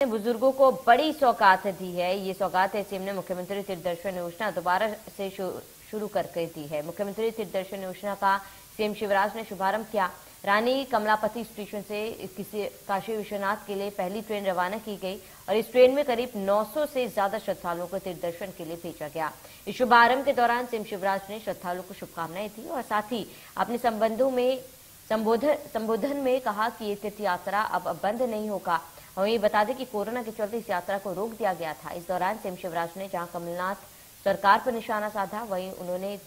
बुज़ुर्गों को बड़ी सौगात दी है। ये सौगात एसएम ने मुख्यमंत्री तीर्थ दर्शन योजना दोबारा से शुरू कर दी है। मुख्यमंत्री तीर्थ दर्शन योजना का सीएम शिवराज ने शुभारंभ किया। रानी कमलापति स्टेशन से किसी काशी विश्वनाथ के लिए पहली ट्रेन रवाना की गई और इस ट्रेन में करीब 900 से ज़्यादा श्रद्धालुओं को तीर्थ दर्शन के लिए भेजा गया। इस शुभारंभ के दौरान सीएम शिवराज ने श्रद्धालुओं को शुभकामनाएँ दी और साथ ही अपने संबंधों में, संबोधन संबोधन में कहा कि ये तीर्थ यात्रा अब बंद नहीं होगा। वहीं बता दें कि कोरोना के चलते इस यात्रा को रोक दिया गया था। इस दौरान सीएम शिवराज ने, जहाँ कमलनाथ सरकार पर निशाना साधा, वहीं उन्होंने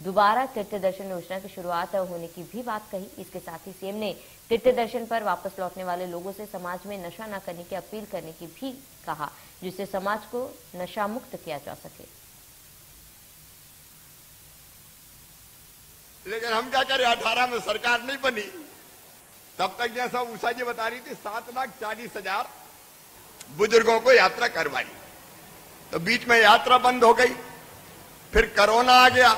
दोबारा तीर्थ दर्शन योजना की शुरुआत होने की भी बात कही। इसके साथ ही सीएम ने तीर्थ दर्शन पर वापस लौटने वाले लोगों से समाज में नशा न करने की अपील करने की भी कहा, जिससे समाज को नशा मुक्त किया जा सके। लेकिन हम क्या करें? अठारह में सरकार नहीं बनी। तब तक जैसा उषा जी बता रही थी, सात लाख चालीस हज़ार बुज़ुर्गों को यात्रा करवाई। तो बीच में यात्रा बंद हो गई। फिर कोरोना आ गया।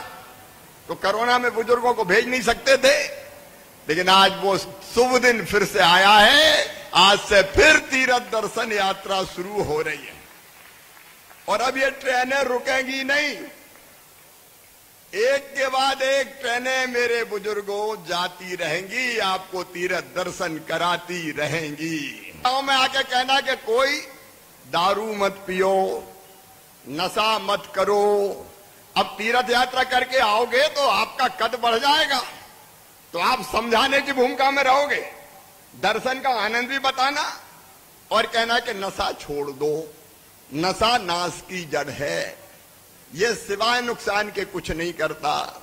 तो कोरोना में बुज़ुर्गों को भेज नहीं सकते थे। लेकिन आज वो शुभ दिन फिर से आया है। आज से फिर तीर्थ दर्शन यात्रा शुरू हो रही है। और अब ये ट्रेनें रुकेंगी नहीं। एक के बाद एक ट्रेनें मेरे बुज़ुर्गों जाती रहेंगी, आपको तीर्थ दर्शन कराती रहेंगी। गाँव में आके कहना कि कोई दारू मत पियो, नशा मत करो। अब तीर्थ यात्रा करके आओगे तो आपका कद बढ़ जाएगा। तो आप समझाने की भूमिका में रहोगे। दर्शन का आनंद भी बताना और कहना कि नशा छोड़ दो, नशा नाश की जड़ है। ये सिवाय नुकसान के कुछ नहीं करता।